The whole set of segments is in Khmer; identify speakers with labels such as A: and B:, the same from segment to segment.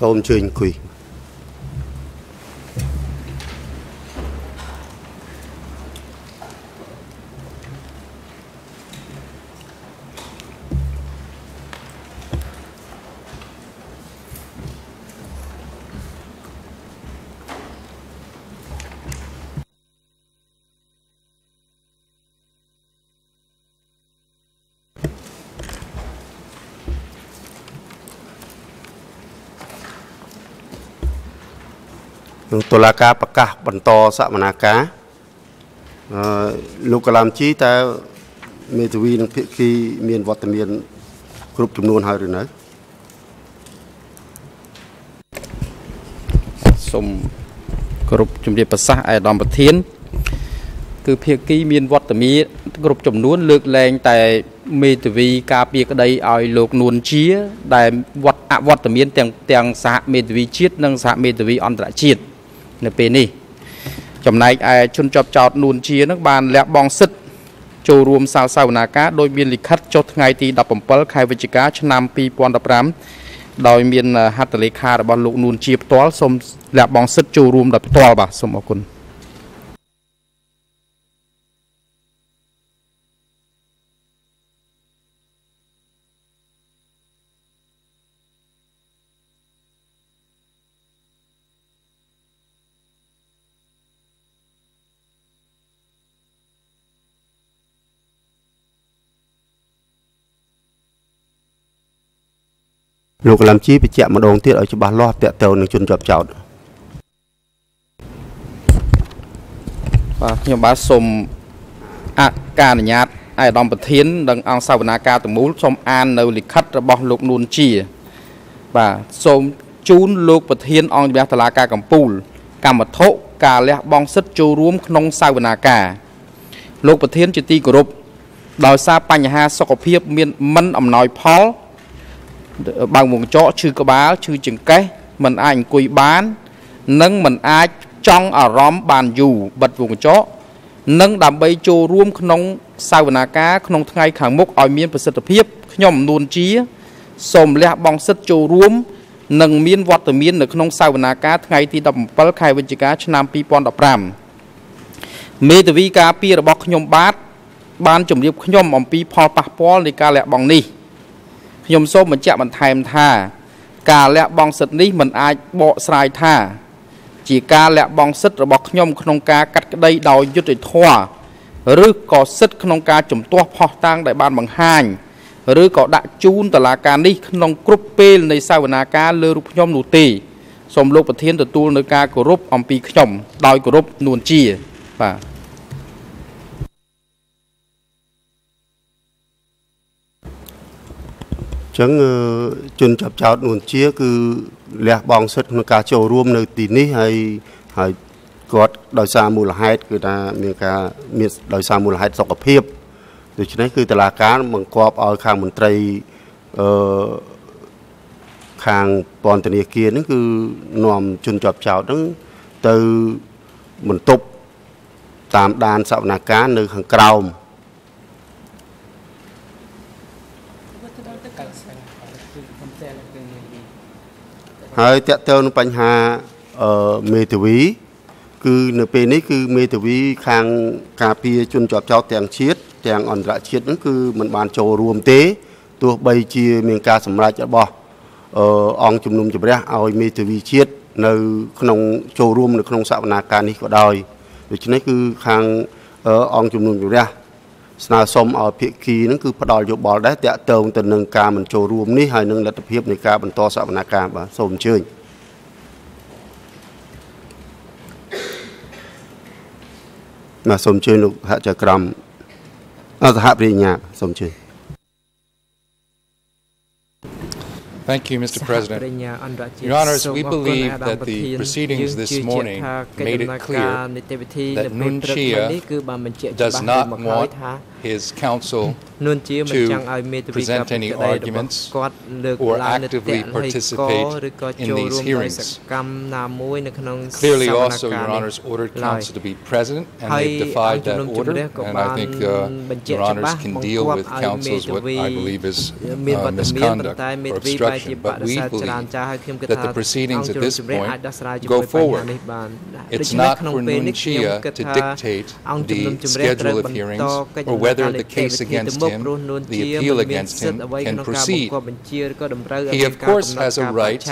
A: សូមអ នឹងតុលាការប្រកាសបន្តសកម្មភាពអឺលោកកឡាំជីតើមេធាវីនិងភិក្ខីមានវត្តមានគ្រប់ចំនួនហើយឬនៅ
B: សូមគោរពជំរាបប្រសាសន៍អាយដាមប្រធាន គឺភាគីមានវត្តមានគ្រប់ចំនួន លើកលែងតែមេធាវីការពារក្តីឲ្យលោកនួនជា ដែលវត្តអវត្តមានទាំងទាំងសហមេធាវីជាតិនិងសហមេធាវីអន្តរជាតិ នៅពេលនេះចំណែកឯជនជាប់ចោតនួនជានឹងបានលះបង់សិទ្ធិចូលរួមសាលសវនាការដោយមានលិខិតចុះថ្ងៃទី17ខែវិច្ឆិកាឆ្នាំ2015ដោយមានហត្ថលេខារបស់លោកនួនជាផ្ទាល់សូមលះបង់សិទ្ធិចូលរួមដោយផ្ទាល់បាទសូមអរគុណ
A: លោកកឡាំជីបញ្ជាក់ម្ដងទៀតឲ្យច្បាស់លាស់តកតទៅនឹងជនជាប់ចោត
B: បាទខ្ញុំបាទសូមអការអនុញ្ញាតឯកឧត្តមប្រធាននិងអង្គសាវនាការទាំងមូលសូមអាននៅលិខិតរបស់លោកនួនជា បាទសូមជូនលោកប្រធាន អង្គជំរះតឡាការកម្ពុជាកម្មវត្ថុការលះបង់សិទ្ធិចូលរួមក្នុងសាវនាការលោកប្រធានជាទីគោរពដោយសារបញ្ហាសុខភាព មានមិនអំណោយផល បើកវងកញ្ចក់ឈឺក្បាលឈឺចង្កេះមិនអាចអង្គុយបាន និងមិនអាចចង់អារម្មណ៍បានយូរបិទវងកញ្ចក់និងដើម្បីចូលរួមក្នុងសាវនាការក្នុងថ្ងៃខាងមុខឲ្យមានប្រសិទ្ធភាពខ្ញុំនួនជាសូមលះបង់សិទ្ធិចូលរួមនិងមានវត្តមាននៅក្នុងសាវនាការថ្ងៃទី17ខែវិច្ឆិកាឆ្នាំ2015មេធាវីការពីរបស់ខ្ញុំបាទបានជម្រាបខ្ញុំអំពីផលប៉ះពាល់នៃការលះបង់នេះ ខ្ញុំសូមបញ្ជាក់បន្ថែមថា ការលះបង់សិទ្ធិនេះមិនអាចបកស្រាយថា ជាការលះបង់សិទ្ធិរបស់ខ្ញុំក្នុងការកាត់ក្តីដោយយុត្តិធម៌ឬក៏សិទ្ធិក្នុងការជំទាស់ផោះតាំងដែលបានបង្ហាញឬក៏ដាក់ជូនតឡាការនេះក្នុងគ្រប់ពេលនៃសាវនាការលើរូបខ្ញុំនោះទេសូមលោកប្រធានទទួលនៅការគោរពអំពីខ្ញុំដោយគោរពនួនជាបាទ
A: អញ្ចឹងអឺជនជាប់ចោតនួនជា គឺលះបង់សិទ្ធិក្នុងការចូលរួមនៅទីនេះហើយហើយគាត់ដោយសារមូលហេតុគឺថាមានការមានដោយសារមូលហេតុសុខភាពដូច្នេះគឺតឡាការបង្គាប់ឲ្យខាងមន្ត្រីអឺខាងពន្ធនាគារហ្នឹងគឺនាំជនជាប់ចោតហ្នឹងទៅបន្ទប់តាមដានសវនកម្មនៅខាងក្រោម ហើយតកតើនឹងបញ្ហាអឺមេធាវី គឺនៅពេលនេះគឺមេធាវីខាងការពារជនជាប់ចោតទាំងជាតិទាំងអន្តរជាតិហ្នឹងគឺมันបានចូលរួមទេទោះបីជាមានការសម្រេចរបស់អឺអង្គជំនុំជម្រះឲ្យមេធាវីជាតិនៅ ក្នុងចូលរួមនៅក្នុងសវនាការនេះក៏ដោយដូច្នេះគឺខាងអឺអង្គជំនុំជម្រះ ស្នើសុំឲ្យភាគីហ្នឹងគឺផ្ដល់យោបល់ដែរតាក់ទងទៅនឹងការមិនចូលរួមនេះហើយនឹងលទ្ធភាពនៃការបន្តសវនកម្មបាទសូមអញ្ជើញបាទសូមអញ្ជើញលោកសហចក្រមអសហប្រញ្ញាសូមអញ្ជើញ
C: Thank you, Mr. President. Your Honors, we believe that the proceedings this morning made it clear that Nun Chia does not want his counsel to present any arguments or actively participate in these hearings. Clearly, also, Your Honors ordered counsel to be present, and they defied that order. And I think uh, Your Honors can deal with counsel's what I believe is uh, misconduct or obstruction but we believe that the proceedings at this point go forward. It's not for
D: Noon uh,
C: to dictate the schedule of hearings or whether the case against him, the appeal against him, can proceed. He, of course, has a right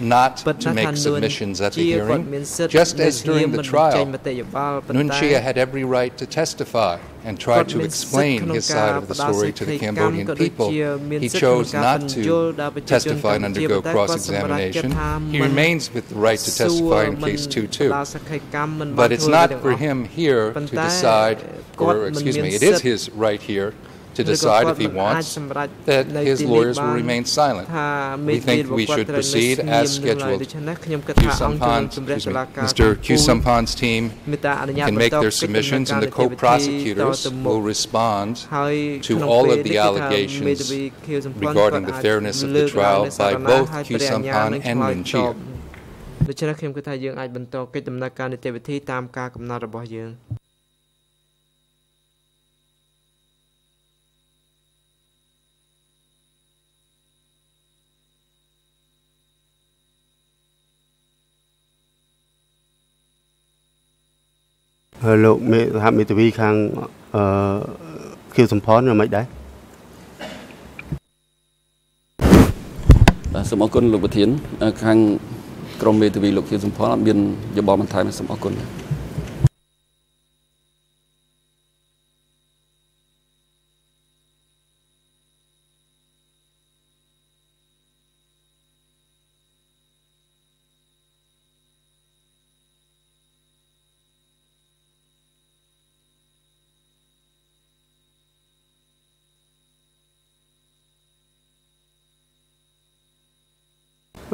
C: not to make submissions at the hearing, just as during the trial, Noon had every right to testify and
D: tried
C: to explain his side of the story to the Cambodian people, he chose not to testify and undergo cross
D: examination.
C: He remains with the right to testify in case 2 2. But it's not for him here to decide, or excuse me, it is his right here to
D: ឬក៏
C: decide
D: គាត់
C: if he
D: មិនអាច
C: wants
D: សម្រេច
C: that
D: នៅ
C: his
D: ទីនេះ
C: lawyers
D: បា
C: will
D: ន
C: remain silent.
D: ថាមេ
C: We
D: ធាវី
C: think
D: របស់
C: we
D: គាត់
C: should
D: ត្រូវនៅ
C: proceed
D: ស្ងៀ
C: as
D: មនឹងឡើយ
C: scheduled.
D: ដូច្នេះខ្ញុំគិត
C: Q
D: ថាអង្គជំនុំ
C: Sampan's,
D: ជម្រះ
C: excuse
D: តុ
C: me,
D: លាការ
C: Mr. Q
D: ខាង
C: Sampan's team
D: មេត្តាអនុញ្ញាត
C: can
D: បន្ត
C: make their
D: កិច្ចដំណើរ
C: submissions
D: ការ
C: and
D: នៃ
C: the
D: ទេវវិធីត
C: co-prosecutors
D: ទៅមុខ
C: will respond
D: ហើយ
C: to
D: ក្នុង
C: all
D: ពេល
C: of the
D: នេះគឺថាមេ
C: allegations
D: ធាវីខៀវសំផន
C: regarding
D: គាត់
C: the
D: អាច
C: fairness of the
D: លើកឡើង
C: trial
D: នៅសា
C: by
D: ធារណៈ
C: both
D: ហើយ
C: Q
D: ព្រះអាជ្ញា
C: Sampan
D: នឹង
C: and
D: ឆ្លើយ
C: Nun
D: ត
C: Chia.
D: បដូច្នេះខ្ញុំគិតថាយើងអាចបន្តកិច្ចដំណើរការនីតិវិធីតាមការកំណត់របស់យើង
A: លោកមេសហមេធាវីខាងអឺខៀវសំផនយ៉ាងម៉េចដែរ
E: បាទសូមអរគុណលោកប្រធានអឺខាងក្រមមេធាវីលោកជាសំផនអត់មានយោបល់បន្ថែមទេសូមអរគុណ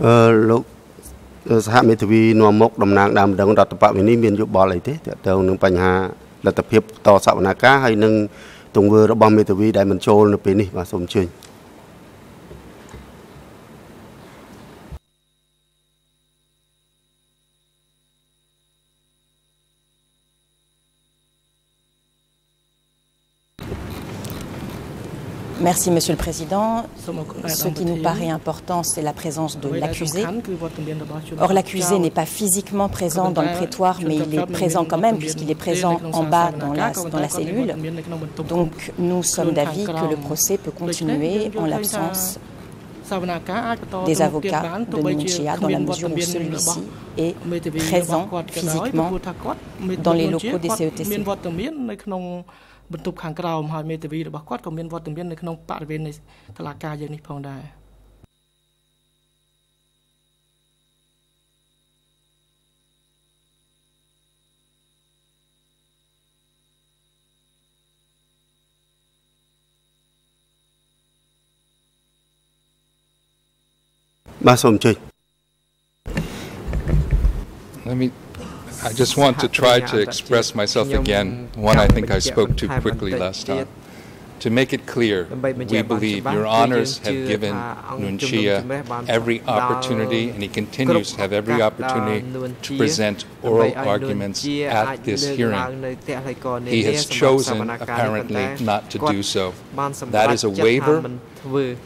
A: អឺលោកសហមេធាវីនាំមុខតំណាងដើមដឹងរដ្ឋបវេនីមានយោបល់អីទេតើទៅនឹងបញ្ហាលទ្ធភាពតសវនកម្មហើយនឹងទង្វើរបស់មេធាវីដែលមិនចូលនៅពេលនេះបាទសូមអញ្ជើញ
F: Merci, Monsieur le Président. Ce qui nous paraît important, c'est la présence de l'accusé. Or, l'accusé n'est pas physiquement présent dans le prétoire, mais il est présent quand même, puisqu'il est présent en bas dans la, cellule. Donc, nous sommes d'avis que le procès peut continuer en l'absence des avocats de Nunchia dans la mesure où celui-ci est présent physiquement dans les locaux des CETC.
G: មានវត្តមាននៅក្នុងបន្ទប់ខាងក្រោមហើយមេធាវីរបស់គាត់ក៏មានវត្តមាននៅក្នុងបរិវេណនៃតុលាការយើងនេះផងដែរ
A: បាទសូមអញ្ជើញ
C: Let me, I just want to try to express myself again. One, I think I spoke too quickly last time. To make it clear, we believe your honors have given Nunchia every opportunity, and he continues to have every opportunity to present oral arguments at this hearing. He has chosen, apparently, not to do so. That is a waiver,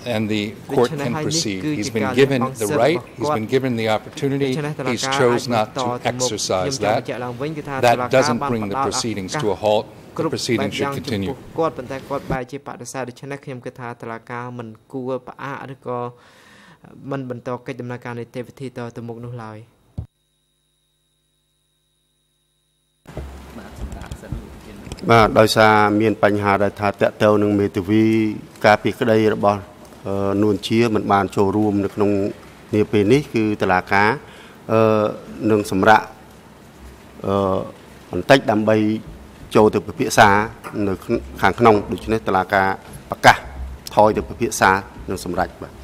C: and the court can proceed. He's been given the right, he's been given the opportunity, he's chose not to exercise that. That doesn't bring the proceedings to a halt. The proceedings should continue.
D: គាត់ប៉ុន្តែគាត់បែរជាបដិសេធដូច្នេះខ្ញុំគិតថាតឡាការមិនគួរផ្អាកឬក៏មិនបន្តកិច្ចដំណើរការនីតិវិធីតទៅមុខនោះឡើយ
A: បាទដោយសារមានបញ្ហាដែលថាតកតៅនឹងមេធាវីការពីក្តីរបស់អឺនួនជាមិនបានចូលរួមនៅក្នុងនាពេលនេះគឺតឡាការអឺនឹងសម្រាប់អឺបន្តិចដើម្បី ចូលទៅពិភាក្សានៅខាងក្នុងដូច្នេះតឡាការប្រកាសថយទៅពិភាក្សានឹងសម្រាប់បាទ